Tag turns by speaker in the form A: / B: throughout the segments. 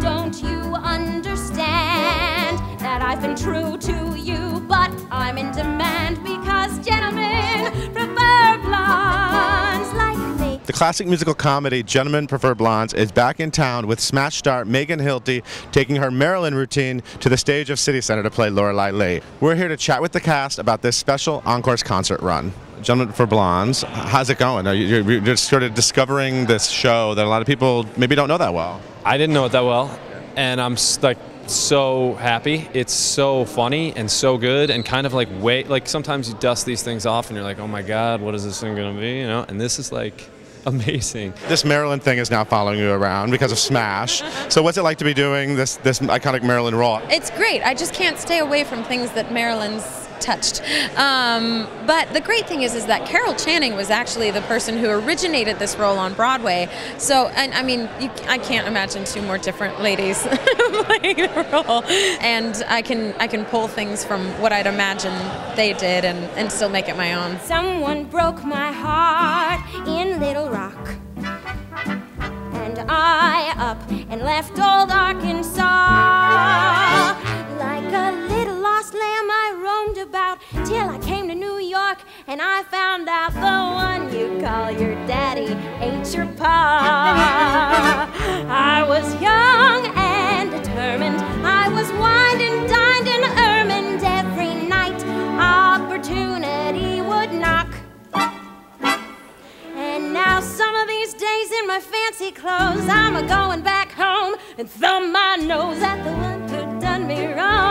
A: Don't you understand that I've been true to you, but I'm in demand
B: classic musical comedy Gentlemen Prefer Blondes is back in town with Smash star Megan Hilty taking her Marilyn routine to the stage of City Center to play Lorelei Lee. We're here to chat with the cast about this special Encore's concert run. Gentlemen Prefer Blondes, how's it going? Are you, you're just sort of discovering this show that a lot of people maybe don't know that well.
C: I didn't know it that well, and I'm like so happy. It's so funny and so good, and kind of like wait. Like sometimes you dust these things off, and you're like, oh my god, what is this thing gonna be? You know, and this is like amazing.
B: This Marilyn thing is now following you around because of Smash. So what's it like to be doing this this iconic Marilyn role?
D: It's great. I just can't stay away from things that Marilyn's touched. Um, but the great thing is, is that Carol Channing was actually the person who originated this role on Broadway. So, and I mean, you, I can't imagine two more different ladies playing the role. And I can, I can pull things from what I'd imagine they did and, and still make it my own.
A: Someone broke my heart in Little Rock. And I up and left old Arkansas. And I found out the one you call your daddy ain't your pa. I was young and determined. I was wined and dined and ermined every night. Opportunity would knock. And now some of these days in my fancy clothes, I'm a going back home and thumb my nose at the one who done me wrong.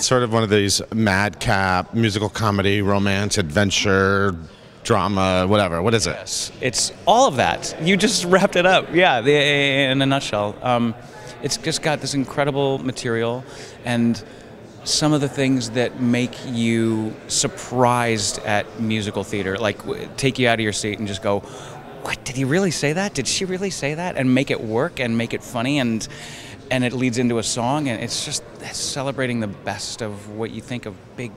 B: It's sort of one of these madcap musical comedy, romance, adventure, drama, whatever. What is it?
E: It's all of that. You just wrapped it up. Yeah, in a nutshell. Um, it's just got this incredible material and some of the things that make you surprised at musical theater, like take you out of your seat and just go, "What did he really say that? Did she really say that?" And make it work and make it funny and and it leads into a song and it's just celebrating the best of what you think of big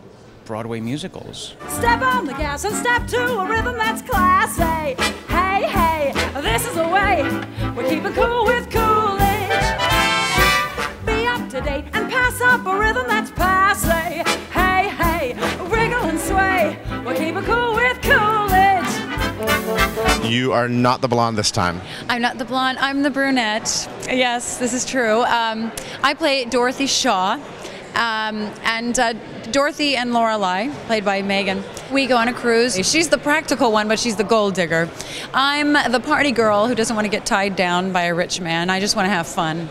E: Broadway musicals.
A: Step on the gas and step to a rhythm that's classy. Hey, hey, this is the way we keep it cool with Coolidge. Be up to date and pass up a rhythm
B: You are not the blonde this time.
D: I'm not the blonde, I'm the brunette. Yes, this is true. Um, I play Dorothy Shaw. Um, and uh, Dorothy and Lorelei, played by Megan, we go on a cruise. She's the practical one, but she's the gold digger. I'm the party girl who doesn't want to get tied down by a rich man. I just want to have fun.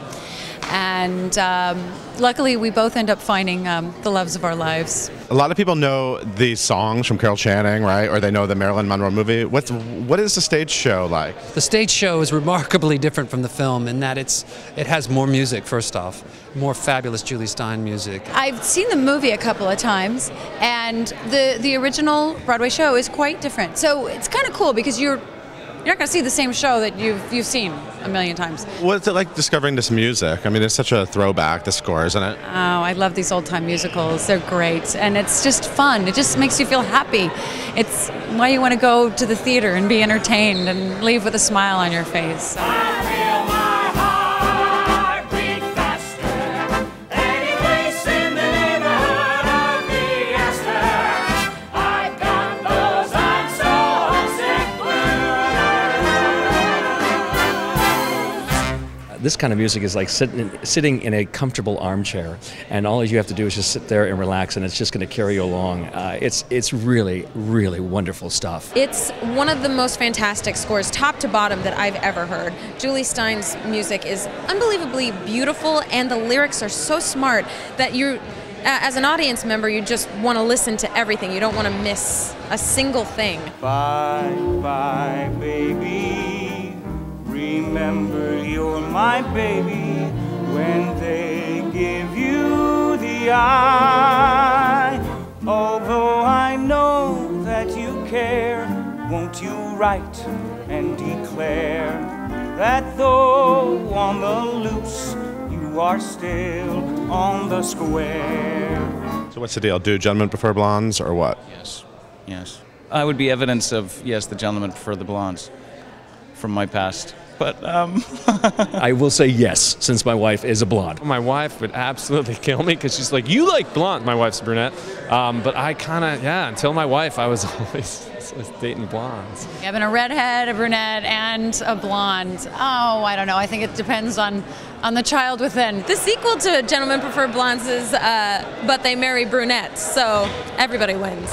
D: And um, luckily, we both end up finding um, the loves of our lives.
B: A lot of people know these songs from Carol Channing, right? Or they know the Marilyn Monroe movie. What's what is the stage show like?
F: The stage show is remarkably different from the film in that it's it has more music. First off, more fabulous Jule Styne music.
D: I've seen the movie a couple of times, and the the original Broadway show is quite different. So it's kind of cool because you're you're not going to see the same show that you've you've seen a million times.
B: What's it like discovering this music? I mean, it's such a throwback. The score, isn't it?
D: Oh, I love these old time musicals. They're great, and it's just fun. It just makes you feel happy. It's why you want to go to the theater and be entertained and leave with a smile on your face.
G: This kind of music is like sitting, sitting in a comfortable armchair, and all you have to do is just sit there and relax, and it's just going to carry you along. Uh, it's it's really really wonderful stuff.
D: It's one of the most fantastic scores, top to bottom, that I've ever heard. Jule Styne's music is unbelievably beautiful, and the lyrics are so smart that you, as an audience member, you just want to listen to everything. You don't want to miss a single thing.
H: Bye, bye, my baby when they give you the eye. Although I know that you care, won't you write and declare that though on the loose, you are still on the square?
B: So what's the deal? Do gentlemen prefer blondes or what?
E: Yes. Yes. I would be evidence of, yes, the gentlemen prefer the blondes from my past. But, um,
G: I will say yes, since my wife is a blonde.
C: My wife would absolutely kill me because she's like, "You like blonde." My wife's a brunette, um, but I kind of yeah. Until my wife, I was always, always dating blondes.
D: Having a redhead, a brunette, and a blonde. Oh, I don't know. I think it depends on on the child within.
I: The sequel to Gentlemen Prefer Blondes is uh, But They Marry Brunettes, so everybody wins.